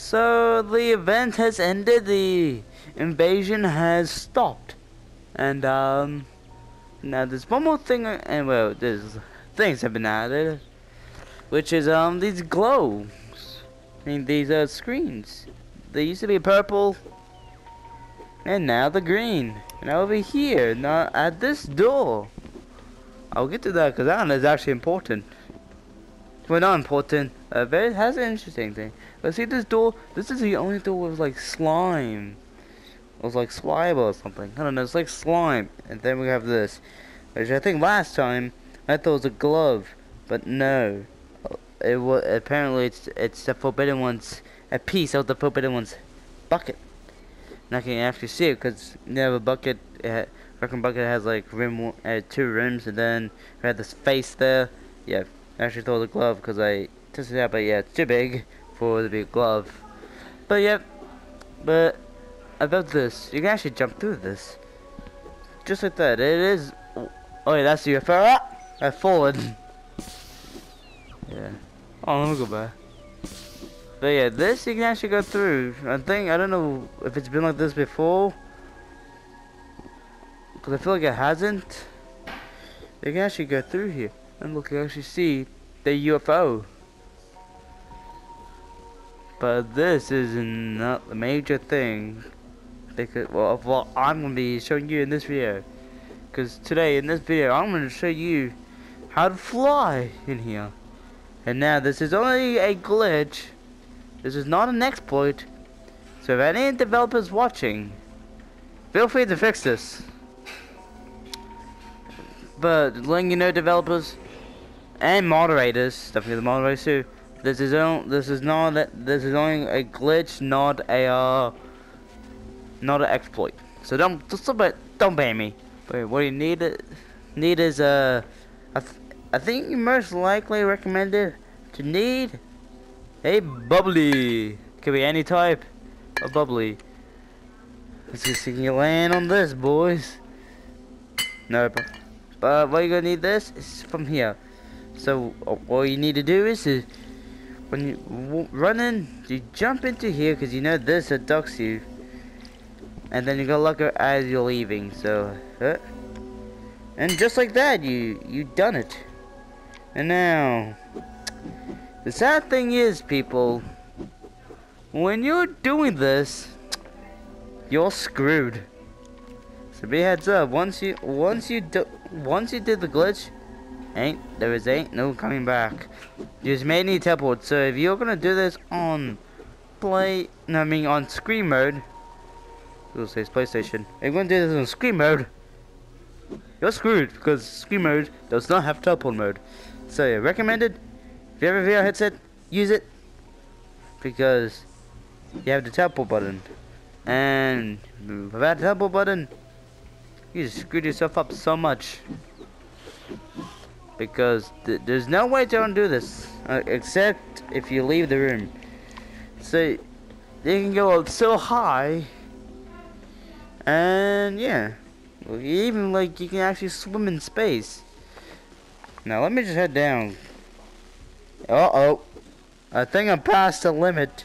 So the event has ended. The invasion has stopped, and um, now there's one more thing. And well, there's things have been added, which is um these globes. I mean these uh screens. They used to be purple, and now they're green. And over here, not at this door. I'll get to that because that one is actually important. Well, not important. Uh, very has an interesting thing. But see this door? This is the only door with like slime. It was like slime or something. I don't know. It's like slime. And then we have this, which I think last time I thought it was a glove, but no. It was apparently it's it's the forbidden one's a piece of the forbidden one's bucket. And I can actually see it because you have a bucket. It, bucket has like rim, uh, two rims, and then we had this face there. Yeah, actually thought the glove because I tested that, out, but yeah, it's too big for the big glove. But yep, but about this, you can actually jump through this, just like that. It is. Oh yeah, that's the UFO. Ah! I forward. Yeah. Oh, let me go back. But yeah, this you can actually go through. I think I don't know if it's been like this before. Because I feel like it hasn't. You can actually go through here. And look, you actually see the UFO. But this is not the major thing. Because, well, of what I'm going to be showing you in this video. Because today, in this video, I'm going to show you how to fly in here. And now, this is only a glitch. This is not an exploit. So if any developers watching, feel free to fix this. But letting you know, developers and moderators, definitely the moderators too. This is on, This is not. This is only a glitch, not a uh, not an exploit. So don't but don't ban me. But what you need need is uh, I, th I think you most likely recommended to need a bubbly. Could be any type of bubbly. Let's just see if you land on this, boys. No, but, but what you're gonna need this is from here. So uh, all you need to do is to, when you w run in, you jump into here because you know this abducts you, and then you go look at as you're leaving. So, uh, and just like that, you you done it. And now, the sad thing is, people, when you're doing this, you're screwed. So be heads up. Once you once you do, once you did the glitch, ain't there is ain't no coming back. You just made any teleport. So if you're gonna do this on play, no, I mean on screen mode. We'll say it's PlayStation. If you're gonna do this on screen mode, you're screwed because screen mode does not have teleport mode. So yeah, recommended. If you have a VR headset, use it because you have the teleport button. And without the teleport button, you just screwed yourself up so much. Because th there's no way to undo this, uh, except if you leave the room. So, they can go up so high, and yeah, even like you can actually swim in space. Now let me just head down. Uh oh, I think I'm past the limit.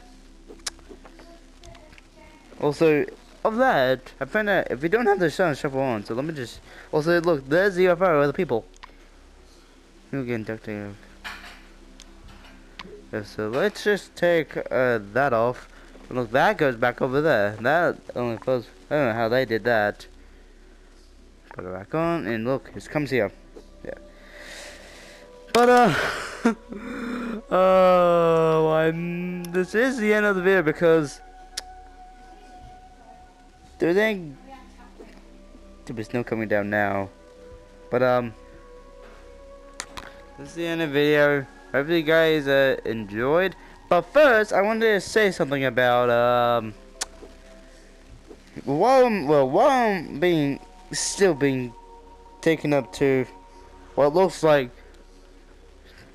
Also, of that, I found out if we don't have the sun shuffle on, so let me just. Also, look, there's the UFO of the people. Get inducted? Yeah, so let's just take uh, that off. Look, that goes back over there. That only goes. I don't know how they did that. Put it back on, and look, it comes here. Yeah. But uh, oh, I'm. This is the end of the video because there's ain't. There's no coming down now. But um, this is the end of the video. Hope you guys uh, enjoyed. But first, I wanted to say something about um. While I'm, well, while I'm being still being taken up to what looks like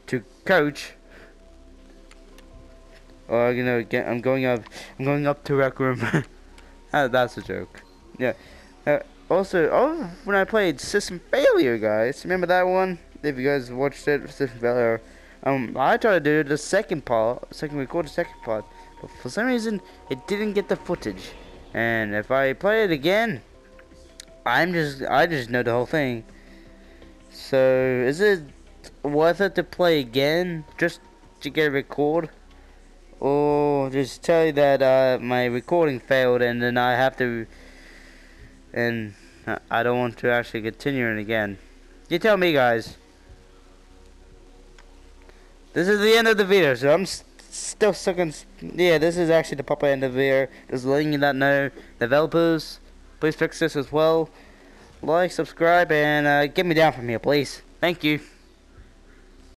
to coach. Or you know, again, I'm going up. I'm going up to rec room. That's a joke. Yeah. Uh, also, oh, when I played System Failure, guys, remember that one? If you guys watched it, Um, I tried to do the second part, second record the second part, but for some reason it didn't get the footage. And if I play it again, I'm just I just know the whole thing. So is it worth it to play again just to get a record? Or just tell you that uh, my recording failed and then I have to and I don't want to actually continue it again. You tell me guys. This is the end of the video, so I'm still stuck on... Yeah, this is actually the proper end of the video. Just letting you that know. Developers, please fix this as well. Like, subscribe, and uh, get me down from here, please. Thank you.